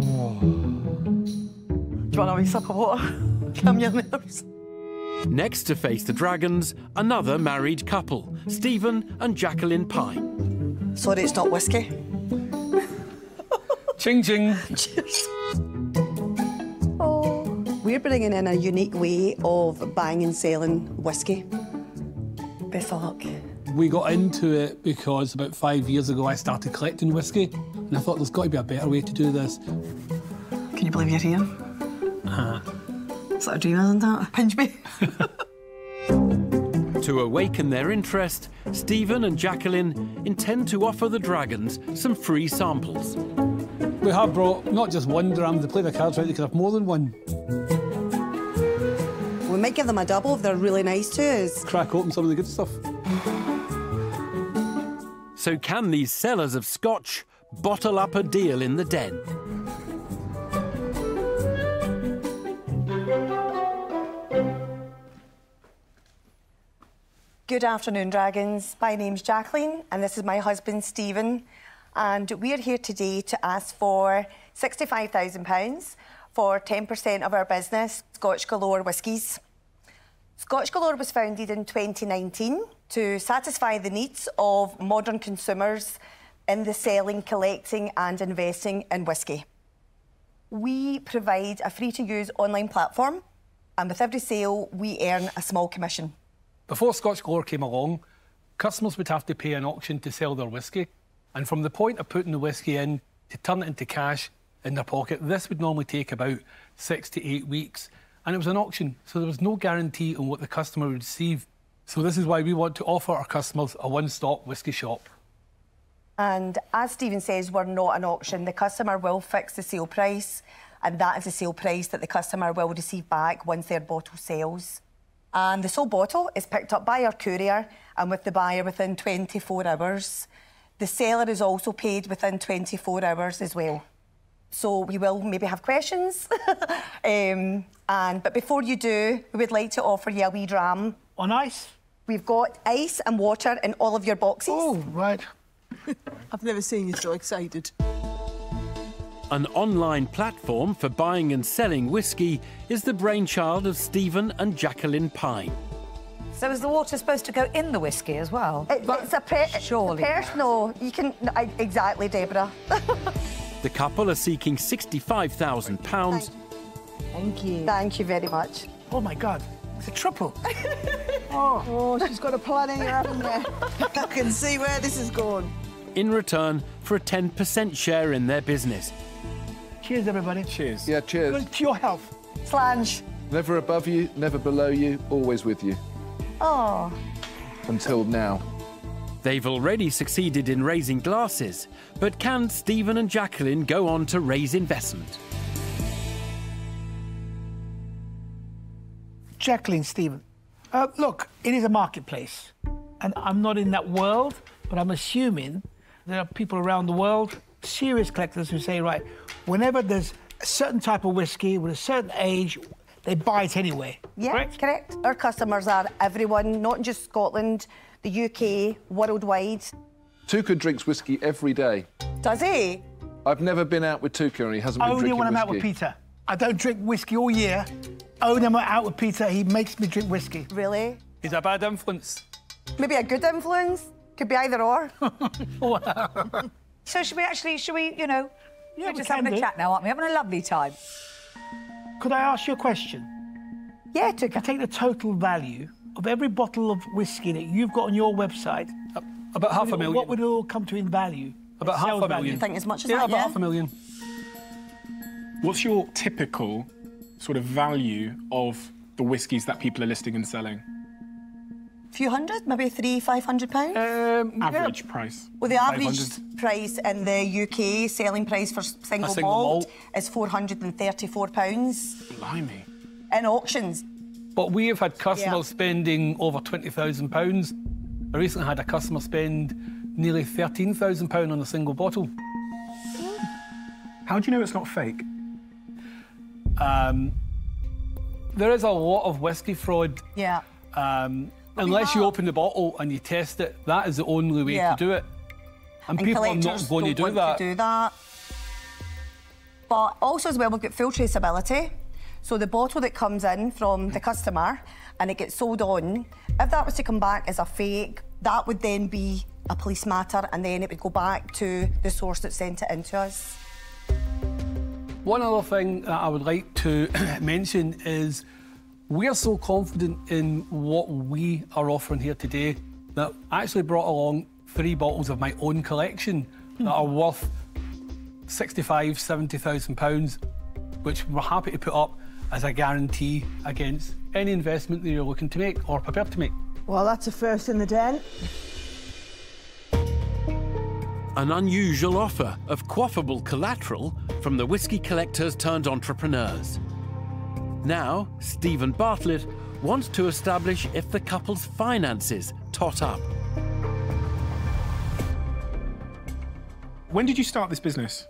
Do you want a wee sip of water? Calm your nerves. Next to face the dragons, another married couple, Steven and Jacqueline Pine. Sorry, it's not whiskey. Ching ching. Cheers. Oh, we're bringing in a unique way of buying and selling whiskey. Best of luck. We got into it because about five years ago I started collecting whiskey, and I thought there's got to be a better way to do this. Can you believe you're here? Uh, It's like a dream, isn't it? Pinch me. To awaken their interest, Steven and Jacqueline intend to offer the dragons some free samples. we have brought not just one dram, they play the cards right, they could have more than one. we might give them a double if they're really nice to us. Crack open some of the good stuff. So, can these sellers of scotch bottle up a deal in the den? Good afternoon, Dragons. My name's Jacqueline, and this is my husband, Steven. And we're here today to ask for £65,000 for 10% of our business, Scotch Galore Whiskies. Scotch Galore was founded in 2019 to satisfy the needs of modern consumers in the selling, collecting, and investing in whisky. We provide a free to use online platform, and with every sale, we earn a small commission. Before Scotch Galore came along, customers would have to pay an auction to sell their whisky. And from the point of putting the whisky in to turn it into cash in their pocket, this would normally take about six to eight weeks. And it was an auction, so there was no guarantee on what the customer would receive. So this is why we want to offer our customers a one-stop whisky shop. And as Steven says, we're not an auction. The customer will fix the sale price, and that is the sale price that the customer will receive back once their bottle sells. And the sold bottle is picked up by our courier and with the buyer within 24 hours. The seller is also paid within 24 hours as well. So we will maybe have questions. um, and but before you do, we would like to offer you a wee dram. On ice? We've got ice and water in all of your boxes. Oh, right. I've never seen you so excited. An online platform for buying and selling whiskey is the brainchild of Steven and Jacqueline Pine. So is the water supposed to go in the whiskey as well? It- it's a, pre- Surely. personal. You can no, I, exactly, Deborah. The couple are seeking £65,000 Thank you. Thank you very much. Oh, my God. It's a triple. Oh, oh, she's got a plan in her, haven't you? I can see where this is going. in return for a 10% share in their business. Cheers, everybody. Cheers. Yeah, cheers. To your health. Slàinte. Never above you, never below you, always with you. Oh, Until now. They've already succeeded in raising glasses, but can Steven and Jacqueline go on to raise investment? Jacqueline, Steven. Uh, look, it is a marketplace, and I'm not in that world, but I'm assuming there are people around the world, serious collectors, who say, right, whenever there's a certain type of whiskey with a certain age, they buy it anyway. yeah, correct? correct. Our customers are everyone, not just Scotland, the UK, worldwide. Touker drinks whiskey every day. Does he? I've never been out with Touker and he hasn't been Only when I'm whiskey. out with Peter. I don't drink whiskey all year. Only when I'm out with Peter, he makes me drink whiskey. Really? He's a bad influence. Maybe a good influence? Could be either or. Wow. So should we actually, should we, you know, Yeah, we're we just can having a chat now, aren't we? Having a lovely time. Could I ask you a question? yeah, If you Touker. take the total value of every bottle of whiskey that you've got on your website, About half a million. what would it all come to in value? About half sales a value? million. Think as much as yeah, that, about yeah? half a million. What's your typical sort of value of the whiskies that people are listing and selling? A few hundred, maybe three, five hundred pounds. Um, Average price. well, the average price in the UK selling price for single, single malt, malt. is four hundred and thirty-four pounds Blimey. in auctions. But we have had customers Yeah. spending over twenty thousand pounds. I recently had a customer spend nearly thirteen thousand pound on a single bottle. How do you know it's not fake? Um, there is a lot of whiskey fraud. Yeah. Um, unless you open the bottle and you test it, that is the only way Yeah. to do it. And, And people are not going to do that. to do that. But also as well, we've got full traceability. So the bottle that comes in from the customer and it gets sold on, if that was to come back as a fake, that would then be a police matter and then it would go back to the source that sent it into us. One other thing that I would like to mention is we're so confident in what we are offering here today that I actually brought along three bottles of my own collection that are worth 65, 70,000 pounds, which we're happy to put up as a guarantee against any investment that you're looking to make or prepared to make. Well, that's a first in the den. An unusual offer of quaffable collateral from the whisky collectors turned entrepreneurs. Now, Steven Bartlett wants to establish if the couple's finances tot up. When did you start this business?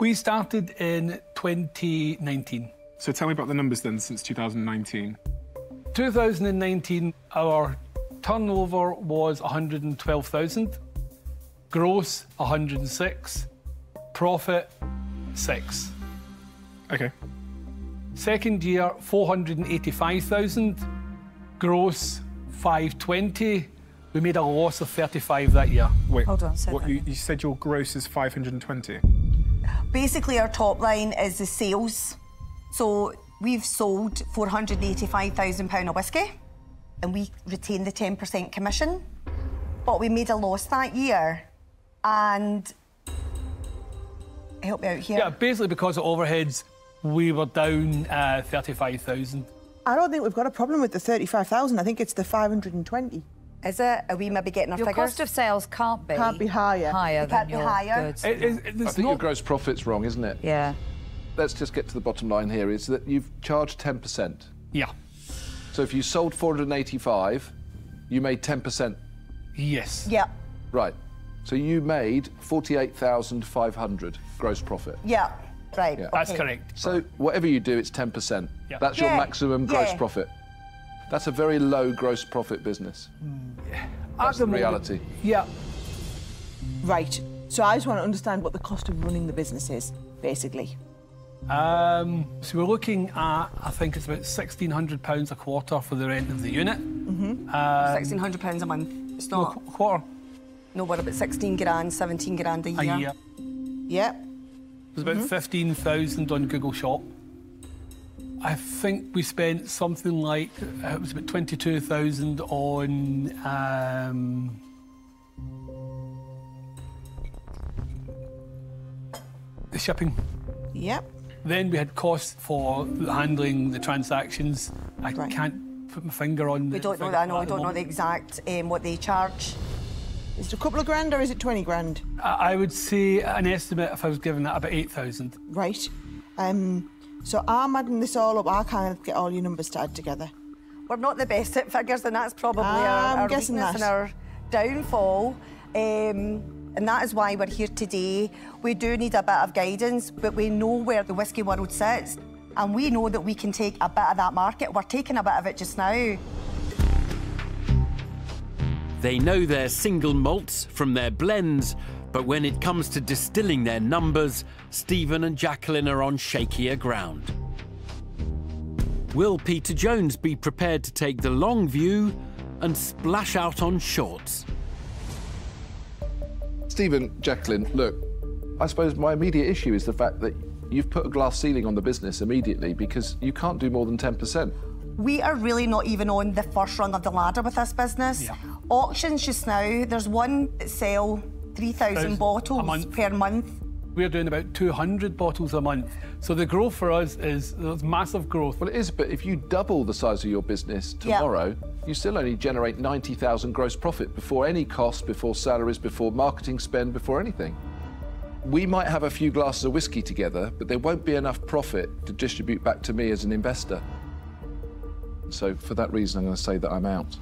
We started in 2019. So tell me about the numbers then since 2019. 2019, our turnover was 112,000, gross 106, profit 6. Okay. Second year 485,000, gross 520. We made a loss of 35 that year. Wait. Hold on, What you, you said your gross is 520. Basically, our top line is the sales. So we've sold £485,000 of whisky and we retain the 10% commission. But we made a loss that year and help me out here. Yeah, basically because of overheads, we were down uh, 35,000. I don't think we've got a problem with the 35,000. I think it's the 520. Is it? Are we maybe getting our Your figures? cost of sales can't be Can't be higher. higher It than can't be your higher. goods. It- it- I it's think your not- gross profit's wrong, isn't it? yeah. Let's just get to the bottom line here. Is that you've charged 10%. yeah, So if you sold 485, you made 10%. yes. Yeah, Right. So you made 48,500 gross profit. yeah, right. Yeah. That's okay. correct. So whatever you do, it's 10%. Yeah. That's your Yeah, maximum gross yeah. profit. That's a very low gross profit business. That's the the moment- reality. Yeah, Right. So I just want to understand what the cost of running the business is, basically. Um, so we're looking at, I think it's about £1,600 a quarter for the rent of the unit. Mhm. £1,600 a month. It's No, not. qu- quarter No, what about 16 grand, 17 grand a year? a year. Yep. It was about 15,000 on Google Shop. I think we spent something like, uh, it was about 22,000 on um, the shipping. Yep. Then we had costs for handling the transactions. I Right. can't put my finger on. We the don't know that. I know. I don't know the exact um, what they charge. Is it a couple of grand or is it 20 grand? I I would say an estimate if I was given that about 8,000. Right. Um, so I'm adding this all up. I can't get all your numbers to add together. We're not the best at figures, and that's probably our, I'm our guessing weakness that. and our downfall. Um, and that is why we're here today. We do need a bit of guidance, but we know where the whisky world sits, and we know that we can take a bit of that market. We're taking a bit of it just now. They know their single malts from their blends, but when it comes to distilling their numbers, Steven and Jacqueline are on shakier ground. Will Peter Jones be prepared to take the long view and splash out on shorts? Steven, Jacqueline, look, I suppose my immediate issue is the fact that you've put a glass ceiling on the business immediately because you can't do more than 10%. We are really not even on the first rung of the ladder with this business. Yeah. Auctions just now, there's one that sell 3,000 Thousand bottles month. per month. We're doing about 200 bottles a month. So the growth for us is there's massive growth. Well, it is, but if you double the size of your business Yeah. tomorrow, you still only generate 90,000 gross profit before any costs, before salaries, before marketing spend, before anything. We might have a few glasses of whiskey together, but there won't be enough profit to distribute back to me as an investor. So, for that reason, I'm going to say that I'm out.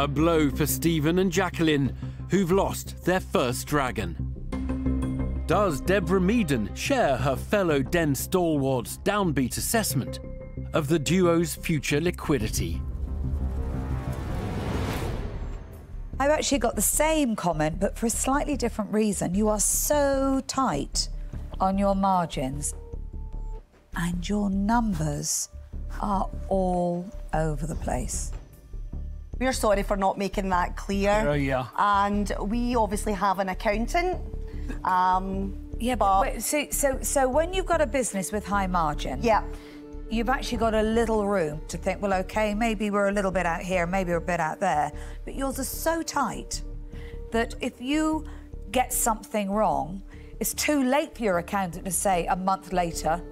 A blow for Steven and Jacqueline, who've lost their first dragon. Does Deborah Meaden share her fellow Den stalwarts' downbeat assessment of the duo's future liquidity? I've actually got the same comment, but for a slightly different reason. You are so tight on your margins, and your numbers are all over the place. We're sorry for not making that clear. Oh, yeah. And we obviously have an accountant. Um, Yeah, but, wait, so, so so when you've got a business with high margin, yeah, you've actually got a little room to think, well, okay, maybe we're a little bit out here, maybe we're a bit out there, but yours is so tight that if you get something wrong, it's too late for your accountant to say a month later,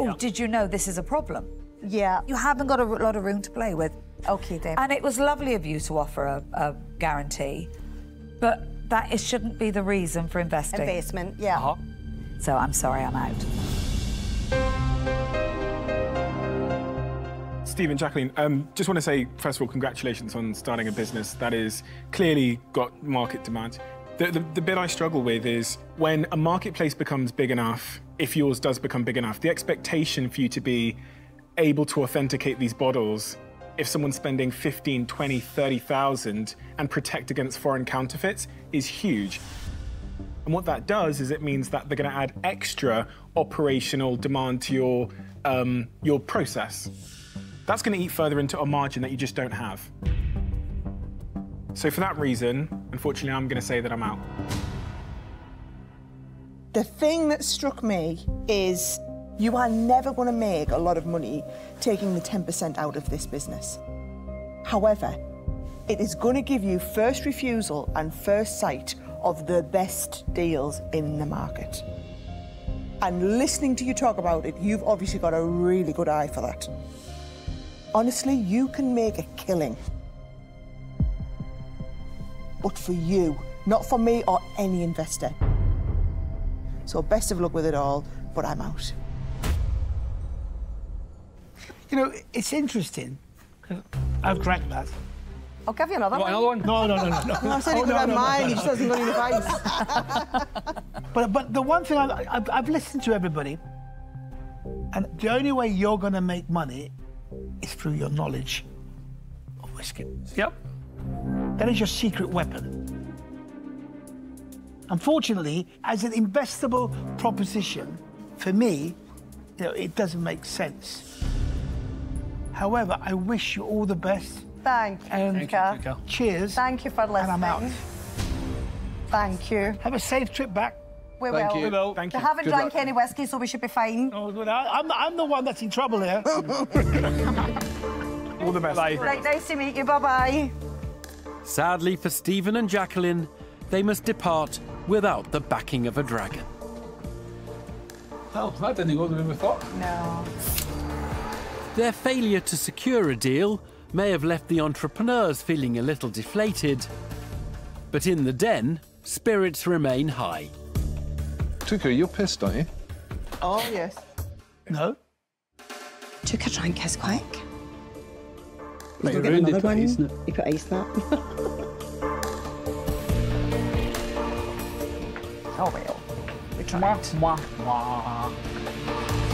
oh, did you know this is a problem? Yeah. You haven't got a lot of room to play with. Okay, Deb. And it was lovely of you to offer a, a guarantee, but that is, shouldn't be the reason for investing. Investment, yeah. Uh-huh. So I'm sorry, I'm out. Steven, Jacqueline, um, just want to say, first of all, congratulations on starting a business that is clearly got market demand. The, the, the bit I struggle with is when a marketplace becomes big enough, if yours does become big enough, the expectation for you to be able to authenticate these bottles if someone's spending 15, 20, 30,000 and protect against foreign counterfeits is huge. And what that does is it means that they're going to add extra operational demand to your um, your process. That's going to eat further into a margin that you just don't have. So for that reason, unfortunately, I'm going to say that I'm out. The thing that struck me is you are never going to make a lot of money taking the 10% out of this business. However, it is going to give you first refusal and first sight of the best deals in the market. And listening to you talk about it, you've obviously got a really good eye for that. Honestly, you can make a killing. But for you, not for me or any investor. So best of luck with it all, but I'm out. You know, it's interesting. 'cause I've drank that. Oh, I'll give you another Want one. another one? No, no, no, no. no. I said he Oh, could no, no, no, mine, no, he just hasn't got any advice. But but the one thing I, I've, I've listened to everybody, and the only way you're going to make money is through your knowledge of whiskey. Yep. That is your secret weapon. Unfortunately, as an investable proposition, for me, you know, it doesn't make sense. However, I wish you all the best. Thank you, And Mika. Mika. cheers. Thank you for listening. And I'm out. Thank you. Have a safe trip back. We Thank will. you. will. Thank you. We you. haven't Good drank luck. any whiskey, so we should be fine. Oh. I- I'm, I'm the one that's in trouble here. All the best. Bye. Right, nice to meet you. Bye bye. Sadly for Steven and Jacqueline, they must depart without the backing of a dragon. Oh, that didn't go the way we thought. No. Their failure to secure a deal may have left the entrepreneurs feeling a little deflated. But in the den, spirits remain high. Touker, you're pissed, aren't you? Oh, yes. no. Took a drink his quick. Like Go a get round, they another put one. ice in it. You put ice in that. Oh well. We tried. Mwah, mwah, mwah.